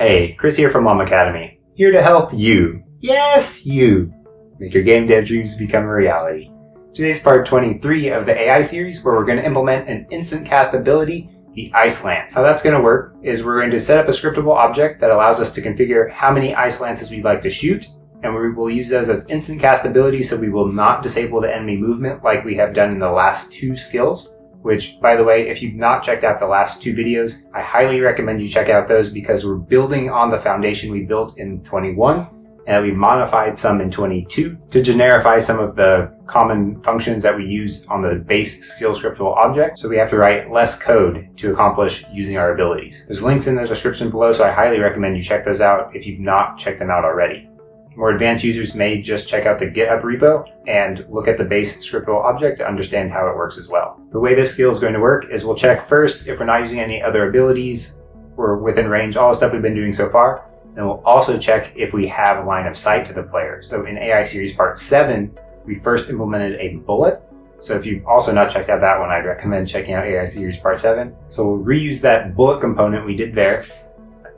Hey, Chris here from LlamAcademy, here to help you, yes, you, make your game dev dreams become a reality. Today's part 23 of the AI series where we're going to implement an instant cast ability, the Ice Lance. How that's going to work is we're going to set up a scriptable object that allows us to configure how many Ice Lances we'd like to shoot, and we will use those as instant cast abilities so we will not disable the enemy movement like we have done in the last two skills which by the way, if you've not checked out the last two videos, I highly recommend you check out those because we're building on the foundation we built in 21 and we modified some in 22 to generify some of the common functions that we use on the base skill scriptable object. So we have to write less code to accomplish using our abilities. There's links in the description below, so I highly recommend you check those out if you've not checked them out already. More advanced users may just check out the GitHub repo and look at the base scriptable object to understand how it works as well. The way this skill is going to work is we'll check first if we're not using any other abilities, we're within range, all the stuff we've been doing so far. And we'll also check if we have a line of sight to the player. So in AI Series Part 7, we first implemented a bullet. So if you've also not checked out that one, I'd recommend checking out AI Series Part 7. So we'll reuse that bullet component we did there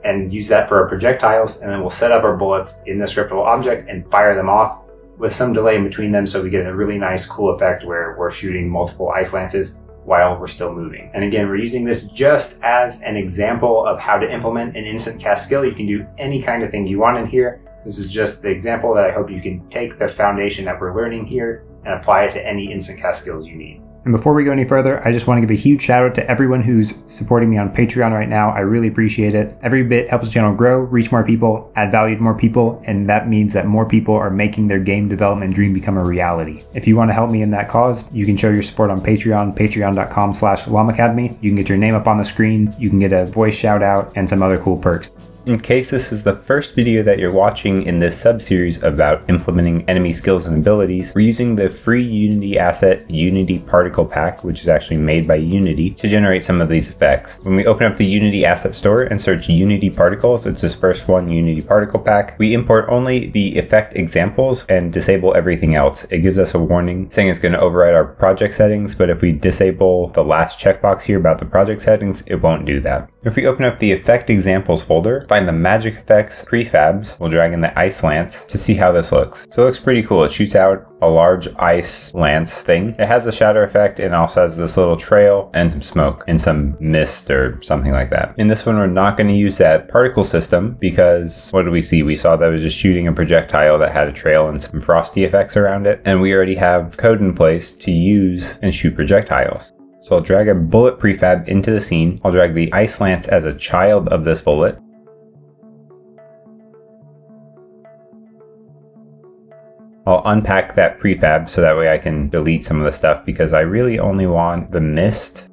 and use that for our projectiles, and then we'll set up our bullets in the scriptable object and fire them off with some delay in between them so we get a really nice cool effect where we're shooting multiple ice lances while we're still moving. And again, we're using this just as an example of how to implement an instant cast skill. You can do any kind of thing you want in here. This is just the example that I hope you can take the foundation that we're learning here and apply it to any instant cast skills you need. And before we go any further, I just want to give a huge shout out to everyone who's supporting me on Patreon right now. I really appreciate it. Every bit helps the channel grow, reach more people, add value to more people, and that means that more people are making their game development dream become a reality. If you want to help me in that cause, you can show your support on Patreon, patreon.com slash Academy. You can get your name up on the screen, you can get a voice shout out, and some other cool perks. In case this is the first video that you're watching in this sub-series about implementing enemy skills and abilities, we're using the free Unity asset Unity Particle Pack, which is actually made by Unity, to generate some of these effects. When we open up the Unity asset store and search Unity Particles, it's this first one, Unity Particle Pack, we import only the effect examples and disable everything else. It gives us a warning saying it's going to override our project settings, but if we disable the last checkbox here about the project settings, it won't do that. If we open up the effect examples folder, find the magic effects prefabs, we'll drag in the ice lance to see how this looks. So it looks pretty cool. It shoots out a large ice lance thing. It has a shadow effect and also has this little trail and some smoke and some mist or something like that. In this one, we're not going to use that particle system because what did we see? We saw that was just shooting a projectile that had a trail and some frosty effects around it. And we already have code in place to use and shoot projectiles. So I'll drag a bullet prefab into the scene. I'll drag the ice lance as a child of this bullet. I'll unpack that prefab so that way I can delete some of the stuff because I really only want the mist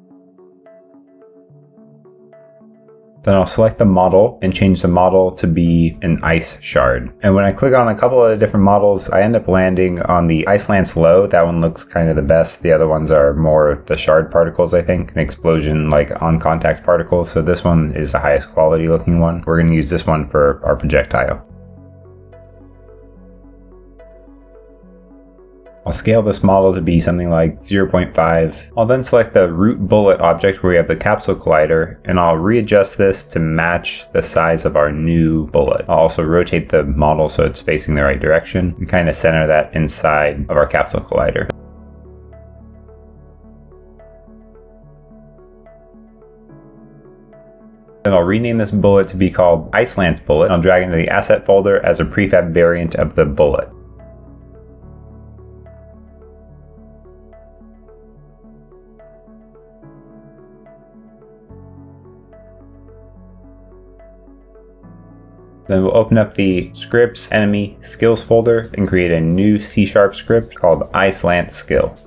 Then I'll select the model and change the model to be an ice shard. And when I click on a couple of the different models, I end up landing on the Ice Lance Low. That one looks kind of the best. The other ones are more the shard particles, I think. An explosion like on contact particles. So this one is the highest quality looking one. We're going to use this one for our projectile. I'll scale this model to be something like 0.5. I'll then select the root bullet object where we have the capsule collider and I'll readjust this to match the size of our new bullet. I'll also rotate the model so it's facing the right direction and kind of center that inside of our capsule collider. Then I'll rename this bullet to be called Ice Lance Bullet. I'll drag into the asset folder as a prefab variant of the bullet. Then we'll open up the scripts enemy skills folder and create a new C sharp script called Ice Lance skill.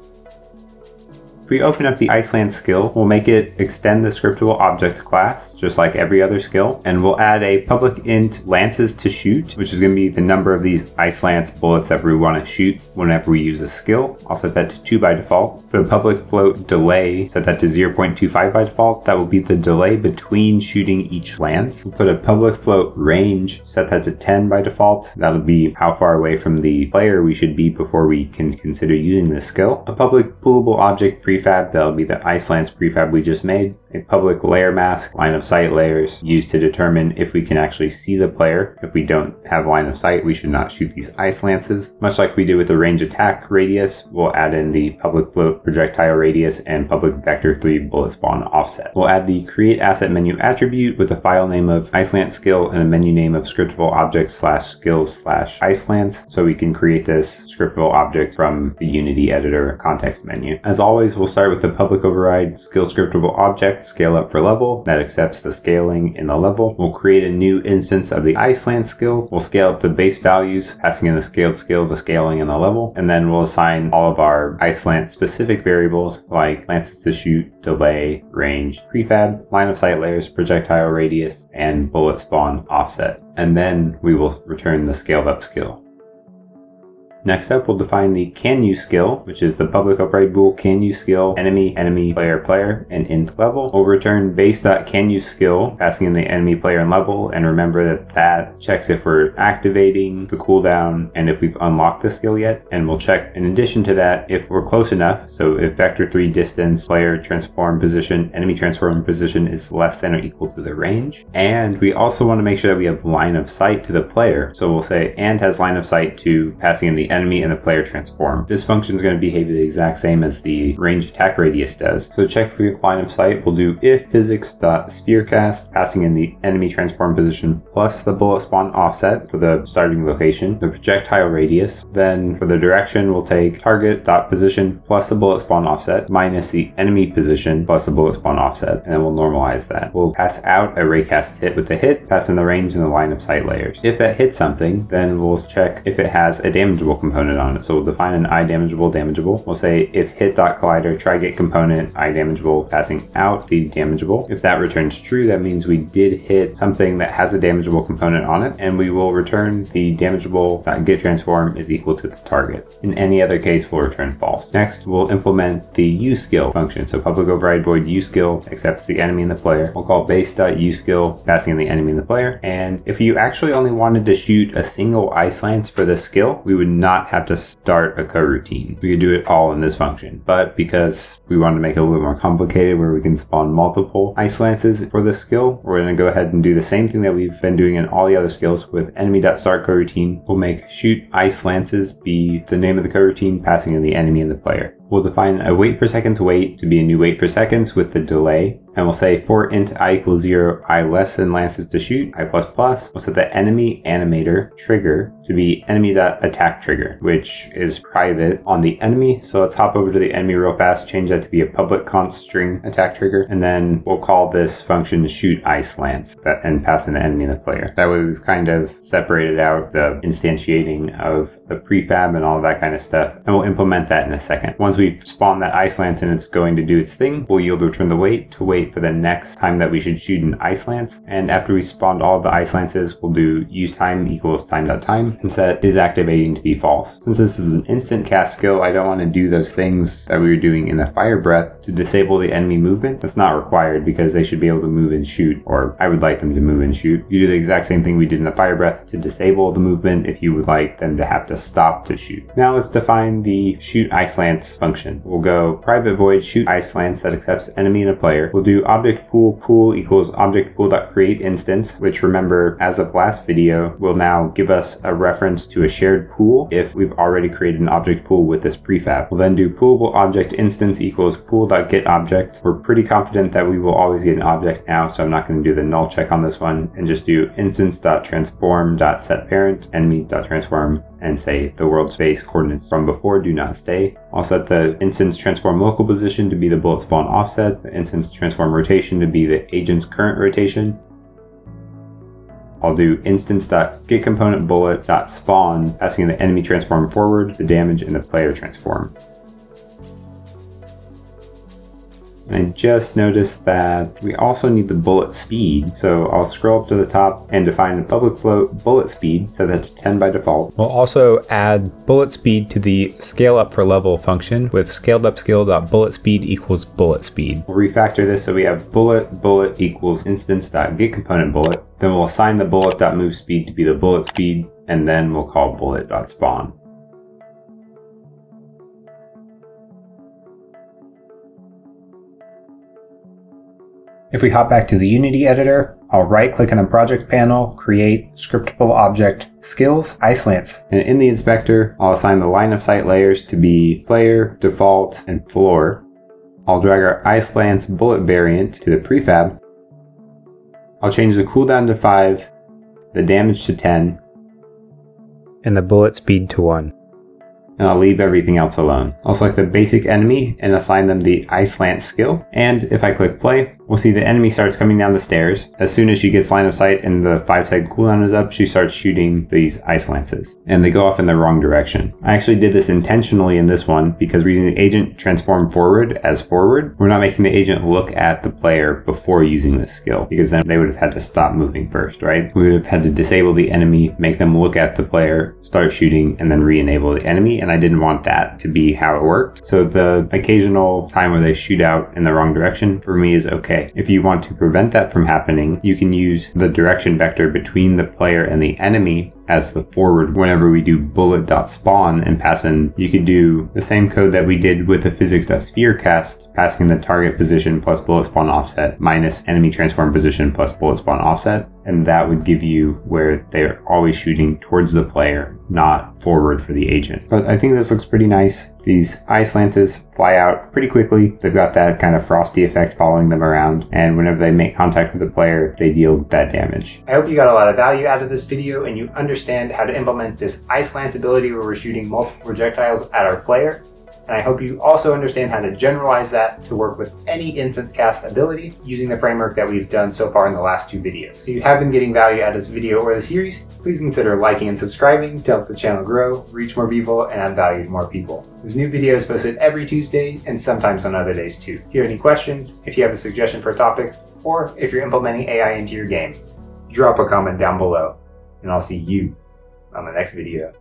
If we open up the Ice Lance skill, we'll make it extend the scriptable object class, just like every other skill, and we'll add a public int lances to shoot, which is going to be the number of these ice lance bullets that we want to shoot whenever we use a skill. I'll set that to 2 by default. Put a public float delay, set that to 0.25 by default. That will be the delay between shooting each lance. We'll put a public float range, set that to 10 by default. That'll be how far away from the player we should be before we can consider using this skill. A public poolable object prefab, that'll be the ice lance prefab we just made, a public layer mask, line of sight layers used to determine if we can actually see the player. If we don't have line of sight, we should not shoot these ice lances. Much like we did with the range attack radius, we'll add in the public float projectile radius and public vector 3 bullet spawn offset. We'll add the create asset menu attribute with a file name of icelance skill and a menu name of scriptable object slash skills slash icelance so we can create this scriptable object from the Unity editor context menu. As always, we'll start with the public override skill scriptable object scale up for level that accepts the scaling in the level. We'll create a new instance of the Ice Lance skill. We'll scale up the base values, passing in the scaled skill, the scaling, and the level, and then we'll assign all of our Ice Lance specific variables like lances to shoot, delay, range, prefab, line of sight layers, projectile radius, and bullet spawn offset. And then we will return the scaled up skill. Next up, we'll define the can use skill, which is the public override bool can use skill, enemy, enemy, player, player, and int level. We'll return base.can use skill, passing in the enemy, player, and level, and remember that that checks if we're activating the cooldown and if we've unlocked the skill yet. And we'll check in addition to that if we're close enough. So if vector 3 distance, player transform position, enemy transform position is less than or equal to the range. And we also want to make sure that we have line of sight to the player. So we'll say and has line of sight to passing in the enemy and the player transform. This function is going to behave the exact same as the range attack radius does. So check for your line of sight. We'll do if physics.spherecast, passing in the enemy transform position plus the bullet spawn offset for the starting location, the projectile radius. Then for the direction, we'll take target dot position plus the bullet spawn offset minus the enemy position plus the bullet spawn offset, and then we'll normalize that. We'll pass out a raycast hit with the hit, pass in the range and the line of sight layers. If that hits something, then we'll check if it has a damageable component on it. So we'll define an I damageable. We'll say if hit.collider try get component I damageable passing out the damageable. If that returns true, that means we did hit something that has a damageable component on it, and we will return the damageable get transform is equal to the target. In any other case, we'll return false. Next, we'll implement the use skill function. So public override void use skill accepts the enemy and the player. We'll call base.use skill passing in the enemy and the player. And if you actually only wanted to shoot a single ice lance for the skill, we would not not have to start a coroutine. We could do it all in this function. But because we want to make it a little more complicated where we can spawn multiple ice lances for this skill, we're going to go ahead and do the same thing that we've been doing in all the other skills with enemy.start coroutine. We'll make shoot ice lances be the name of the coroutine passing in the enemy and the player. We'll define a wait for seconds wait to be a new wait for seconds with the delay. And we'll say for int i equals 0, i less than lances to shoot, i plus plus. We'll set the enemy animator trigger to be enemy.attack trigger, which is private on the enemy. So let's hop over to the enemy real fast, change that to be a public const string attack trigger. And then we'll call this function shoot ice lance that, and pass in the enemy and the player. That way we've kind of separated out the instantiating of the prefab and all that kind of stuff. And we'll implement that in a second. Once we spawn that ice lance and it's going to do its thing, we'll yield return the wait to wait for the next time that we should shoot an ice lance. And after we spawned all the ice lances, we'll do use time equals time dot time and set is activating to be false. Since this is an instant cast skill, I don't want to do those things that we were doing in the fire breath to disable the enemy movement. That's not required because they should be able to move and shoot, or I would like them to move and shoot. You do the exact same thing we did in the fire breath to disable the movement if you would like them to have to stop to shoot. Now let's define the shoot ice lance function. We'll go private void shoot ice lance that accepts enemy and a player. We'll do object pool pool equals object pool.create instance, which remember as of last video will now give us a reference to a shared pool if we've already created an object pool with this prefab. We'll then do poolable object instance equals pool.get object. We're pretty confident that we will always get an object now, so I'm not going to do the null check on this one and just do instance.transform.setParent enemy.transform and say the world space coordinates from before do not stay. I'll set the instance transform local position to be the bullet spawn offset, the instance transform rotation to be the agent's current rotation. I'll do instance.getComponentBullet.spawn, passing the enemy transform forward, the damage, and the player transform. I just noticed that we also need the bullet speed. So I'll scroll up to the top and define the public float bullet speed, set that to 10 by default. We'll also add bullet speed to the scale up for level function with scaled up skill dot bullet speed equals bullet speed. We'll refactor this so we have bullet bullet equals instance dot get component bullet. Then we'll assign the bullet dot move speed to be the bullet speed, and then we'll call bullet.spawn. If we hop back to the Unity editor, I'll right click on the project panel, create scriptable object skills, Ice Lance. And in the inspector, I'll assign the line of sight layers to be player, default, and floor. I'll drag our Ice Lance bullet variant to the prefab. I'll change the cooldown to 5, the damage to 10, and the bullet speed to 1 and I'll leave everything else alone. I'll select the basic enemy and assign them the Ice Lance skill. And if I click play, we'll see the enemy starts coming down the stairs. As soon as she gets line of sight and the 5 second cooldown is up, she starts shooting these ice lances. And they go off in the wrong direction. I actually did this intentionally in this one because we're using the agent transform forward as forward. We're not making the agent look at the player before using this skill because then they would have had to stop moving first, right? We would have had to disable the enemy, make them look at the player, start shooting, and then re-enable the enemy and I didn't want that to be how it worked. So the occasional time where they shoot out in the wrong direction for me is okay. If you want to prevent that from happening, you can use the direction vector between the player and the enemy as the forward whenever we do bullet.spawn and pass in, you could do the same code that we did with the physics.sphere cast, passing the target position plus bullet spawn offset minus enemy transform position plus bullet spawn offset. And that would give you where they're always shooting towards the player, not forward for the agent. But I think this looks pretty nice. These ice lances fly out pretty quickly. They've got that kind of frosty effect following them around, and whenever they make contact with the player, they deal that damage. I hope you got a lot of value out of this video and you understand how to implement this ice lance ability where we're shooting multiple projectiles at our player and I hope you also understand how to generalize that to work with any instance cast ability using the framework that we've done so far in the last two videos. If you have been getting value out of this video or the series, please consider liking and subscribing to help the channel grow, reach more people, and add value to more people. There's new videos posted every Tuesday and sometimes on other days too. If you have any questions, if you have a suggestion for a topic, or if you're implementing AI into your game, drop a comment down below, and I'll see you on the next video.